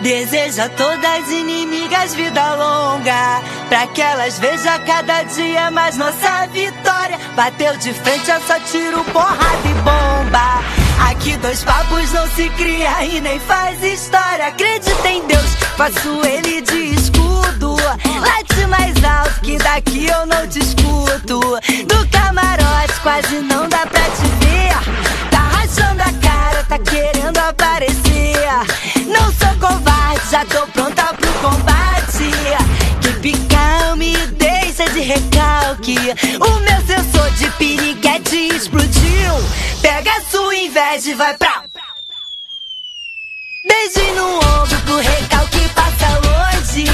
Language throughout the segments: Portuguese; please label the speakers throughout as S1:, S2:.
S1: Deseja todas inimigas vida longa, pra que elas vejam cada dia mais nossa vitória. Bateu de frente, é só tiro, porrada e bomba. Aqui dois papos não se cria e nem faz história. Acredita em Deus, faço ele de escudo. Late mais alto que daqui eu não te escuto. Do camarote quase não dá pra te ver. Tá rachando a cara, tá querendo aparecer. Recalque. O meu sensor de piriguete explodiu. Pega a sua inveja e vai pra. Beijo no ombro pro recalque passa longe.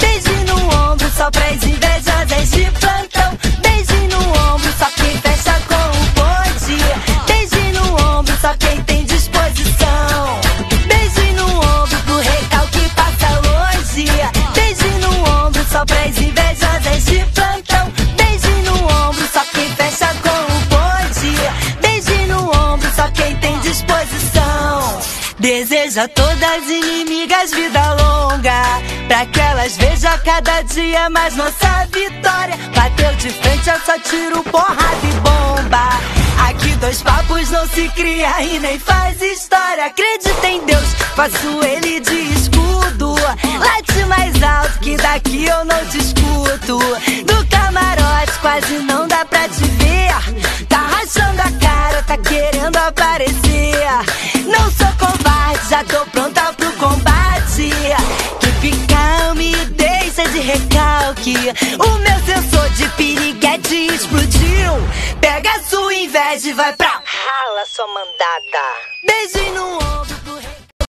S1: Beijo no ombro só pras invejosas Deseja todas inimigas vida longa, pra que elas vejam cada dia mais nossa vitória. Bateu de frente, é só tiro, porrada e bomba. Aqui dois papos não se cria e nem faz história. Acredita em Deus, faço ele de escudo. Late mais alto que daqui eu não te escuto. Do camarote quase não recalque. O meu sensor de piriguete explodiu. Pega a sua inveja e vai pra.
S2: Rala, sua mandada.
S1: Beijo no